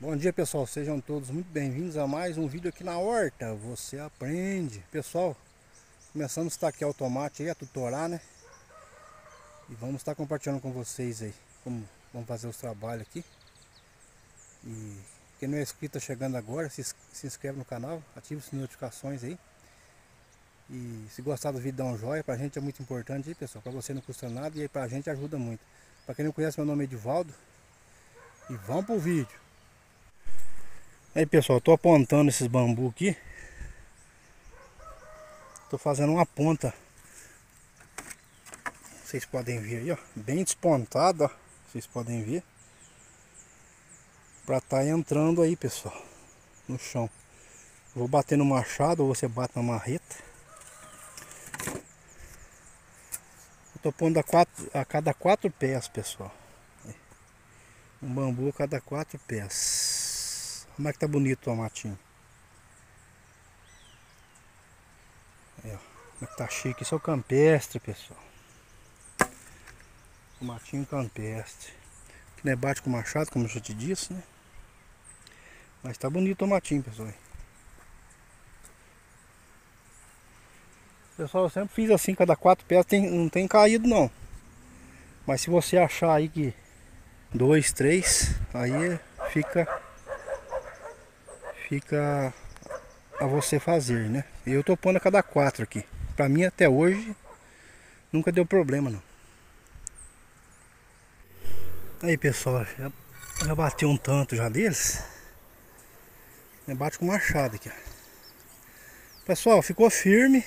Bom dia pessoal, sejam todos muito bem-vindos a mais um vídeo aqui na horta. Você aprende. Pessoal, começando a estaquear o tomate aí, a tutorar né? E vamos estar compartilhando com vocês aí Como vamos fazer os trabalhos aqui. E quem não é inscrito tá chegando agora, se, se inscreve no canal Ative as notificações aí. E se gostar do vídeo dá um joinha, pra gente é muito importante aí pessoal? Pra você não custa nada e aí pra gente ajuda muito. Pra quem não conhece, meu nome é Edivaldo. E vamos pro vídeo Aí pessoal, tô apontando esses bambu aqui. Tô fazendo uma ponta. Vocês podem ver aí, ó. Bem despontado, ó. Vocês podem ver. Pra tá entrando aí, pessoal. No chão. Vou bater no machado ou você bate na marreta. Eu tô pondo a, quatro, a cada quatro pés, pessoal. Um bambu a cada quatro pés. Como é que tá bonito o tomatinho. Aí, ó. Como é que tá chique. Isso é o campestre, pessoal. Tomatinho campestre. Que não é bate com machado, como eu já te disse, né? Mas tá bonito o tomatinho, pessoal. Pessoal, eu sempre fiz assim, cada quatro pés tem, não tem caído não. Mas se você achar aí que dois, três, aí fica fica a você fazer, né? Eu tô pondo a cada quatro aqui. Pra mim até hoje nunca deu problema não. Aí pessoal, já, já um tanto já deles. Bate com machado aqui. Pessoal, ficou firme.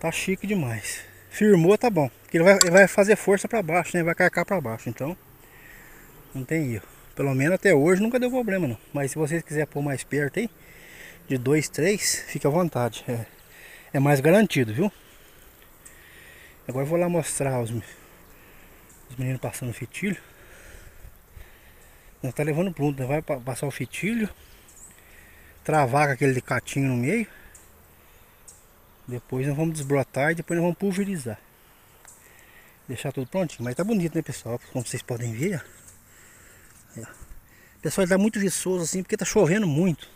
Tá chique demais. Firmou, tá bom. Porque ele vai, ele vai fazer força para baixo, né? Vai carcar para baixo. Então, não tem erro. Pelo menos até hoje nunca deu problema não. Mas se vocês quiserem pôr mais perto aí, de 2, 3, fica à vontade. É, é, mais garantido, viu? Agora eu vou lá mostrar os, os meninos passando fitilho. Nós tá levando pronto, né? vai passar o fitilho. Travar com aquele catinho no meio. Depois nós vamos desbrotar e depois nós vamos pulverizar. Deixar tudo prontinho. Mas tá bonito, né, pessoal? Como vocês podem ver, ó. Pessoal, ele tá muito viçoso assim porque tá chovendo muito.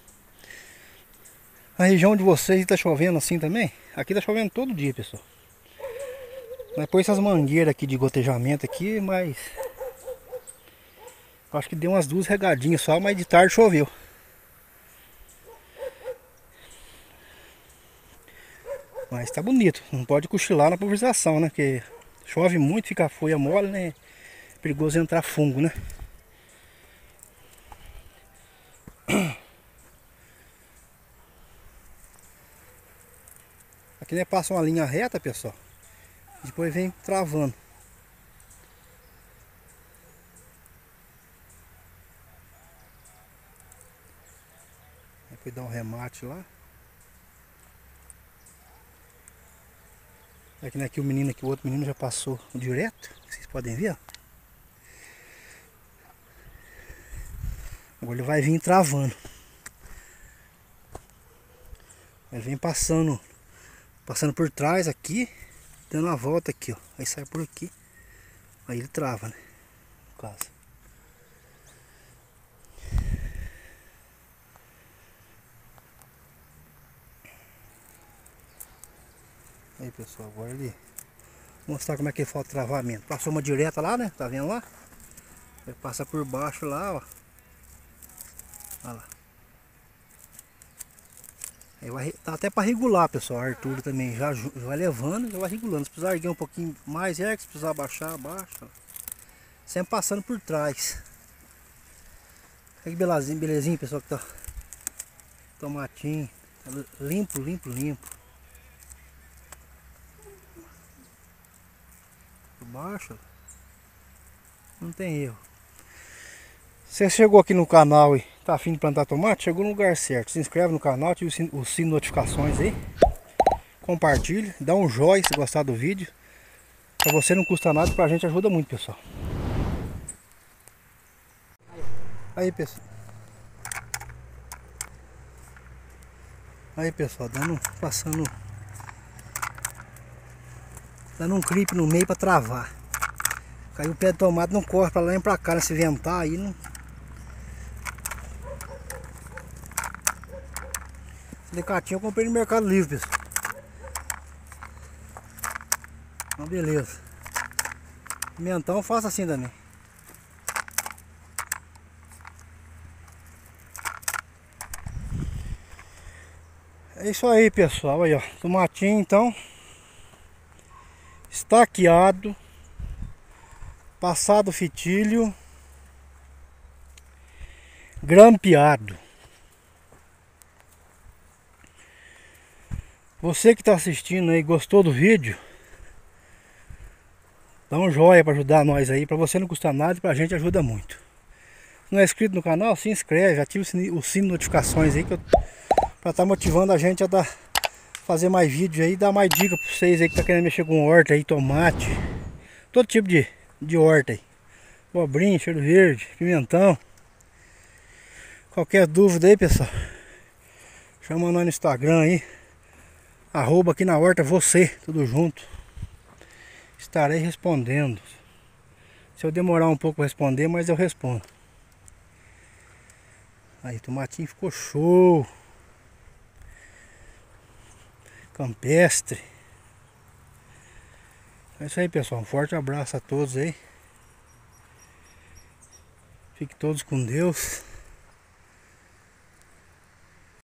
A região de vocês tá chovendo assim também? Aqui tá chovendo todo dia, pessoal. Pôs essas mangueiras aqui de gotejamento aqui, mas... Acho que deu umas duas regadinhas só, mas de tarde choveu. Mas tá bonito, não pode cochilar na pulverização, né? Porque chove muito, fica a folha mole, né? Perigoso entrar fungo, né? Aqui né, passa uma linha reta, pessoal. Depois vem travando. Depois dá um remate lá. Aqui, né, aqui o menino aqui, o outro menino já passou direto. Vocês podem ver, ó. Agora ele vai vir travando. Ele vem passando Passando por trás aqui, dando uma volta aqui, ó. Aí sai por aqui. Aí ele trava, né? No caso. Aí pessoal, agora ele mostrar como é que ele faz o travamento. Passou uma direta lá, né? Tá vendo lá? Vai passar por baixo lá, ó. Olha lá. Aí vai, tá até para regular, pessoal. Arthur também já, já vai levando, já vai regulando. Se precisar erguer um pouquinho mais, é, se precisar baixar, abaixa. Sempre passando por trás. Olha que belezinha, belezinha, pessoal, que tá tomatinho. Tá limpo, limpo, limpo. Por baixo. Não tem erro. Você chegou aqui no canal e tá afim de plantar tomate, chegou no lugar certo. Se inscreve no canal, ativa o sino de notificações aí. Compartilhe, dá um joinha se gostar do vídeo. Pra você não custa nada, pra gente ajuda muito, pessoal. Aí, pessoal. Aí, pessoal, dando, passando... Dando um clipe no meio pra travar. Caiu o pé de tomate, não corre pra lá nem pra cá, nesse ventar aí, não... Esse eu comprei no Mercado Livre, pessoal. Então, beleza. Pimentão faça assim também. É isso aí, pessoal. Aí, ó. Tomatinho, então. Estaqueado. Passado fitilho. Grampeado. Você que está assistindo aí, gostou do vídeo? Dá um joinha para ajudar nós aí. Para você não custa nada e para a gente ajuda muito. Se não é inscrito no canal, se inscreve. Ativa o sino de notificações aí. Pra estar tá motivando a gente a dar, fazer mais vídeos aí, dar mais dicas pra vocês aí que tá querendo mexer com horta aí, tomate, todo tipo de, de horta aí. Abobrinha, cheiro verde, pimentão. Qualquer dúvida aí, pessoal, chama nós no Instagram aí. Arroba aqui na horta você, tudo junto. Estarei respondendo. Se eu demorar um pouco para responder, mas eu respondo. Aí, tomatinho ficou show campestre. É isso aí pessoal, um forte abraço a todos aí. Fiquem todos com Deus.